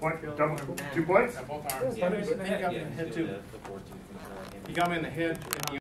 Point, double, two points? At both arms. Yeah, I think you got me in the head too. the- the two, control. You got me in the head and you